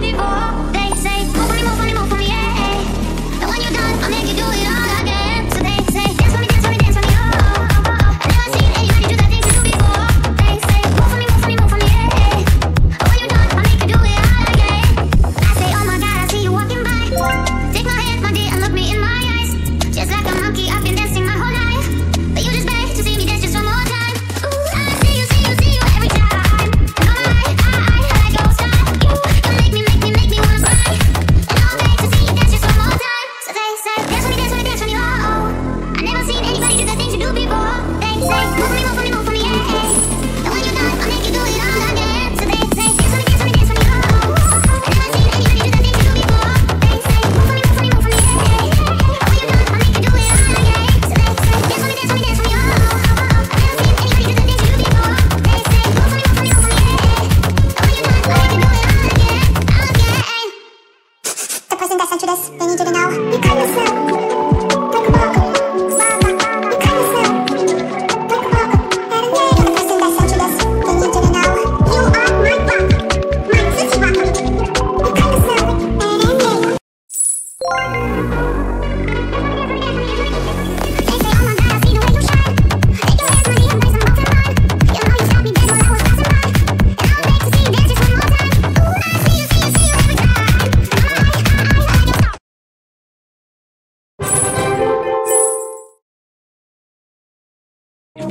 you're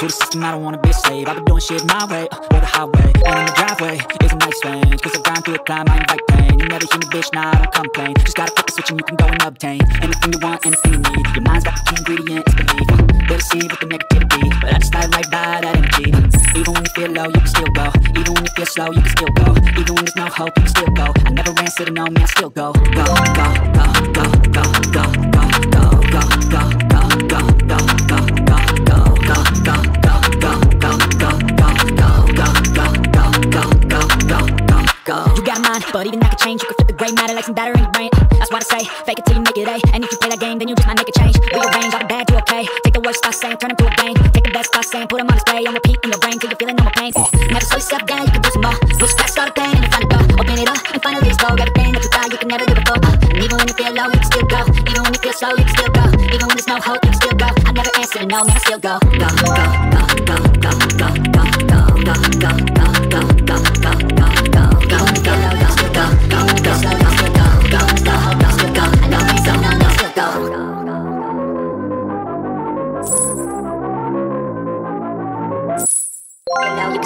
To the system, I don't wanna be a slave. I've been doing shit my way, uh, or the highway. And in the driveway is a nice range. Cause I grind through a climb, I invite pain. You never hear me, bitch, nah, I don't complain. Just gotta flip the switch and you can go and obtain anything you want, anything you need. Your mind's got the key ingredient, it's belief. Uh, Better see with the negativity, but I just slide right by that energy. Even when you feel low, you can still go. Even when you feel slow, you can still go. Even when there's no hope, you can still go. I never answer to no man, I still go, go, go, go, go, go, go, go, go, go, go, go, go, but even that could change. You can flip the gray matter like some batter in your brain. That's what I say. Fake it till you make it A. And if you play that game, then you just might make a change. Rearrange all the bad to okay. Take the worst thoughts saying, turn them to a gain. Take the best thoughts saying, put them on display on repeat in your brain till you're feeling no more pain. Never slow yourself down, you can do some more. Push past all the pain and you find a door. Open it up and finally explore everything that you thought you could never do before. Uh, and even when you feel low, you can still go. Even when you feel slow, you can still go. Even when there's no hope, you can still go. I never answer no man, I still go, go, go, go, go, go, go, go, go, go, go, go,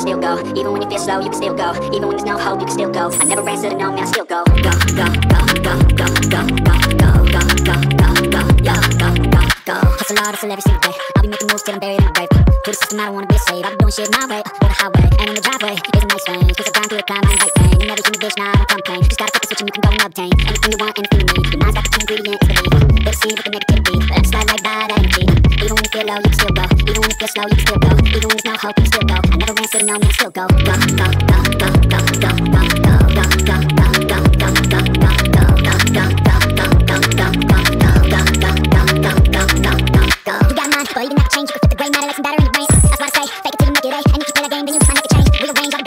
still go. Even when you feel slow, you can still go. Even when there's no hope, you can still go. I never to no man, I still go. Go, go, go, go, go, go, go, go, go, go, go, go, go, go, go. Hustle hard, hustle every single day. I'll be making moves till I'm buried in the grave. To the system, I don't wanna be a slave. I've been doing shit my way, or the highway. And in the driveway is a nice range. Cause I grind through the climb, I invite pain. You never hear me, bitch, nah, I don't complain. Just gotta flip the switch and you can go and obtain anything you want, anything you need. Your mind's got the key ingredient, it's belief. Better see with the negativity, but I just slide right by that energy. Even when you feel low, you can still go. Even when you feel slow, you can still go. Even when there's no hope, you can still go. I never answer to no man, I still go. Go, go, go, go, go, go, go, go, go, go, go, go, go, go, go, go, go, you climb up the chain, rearrange all the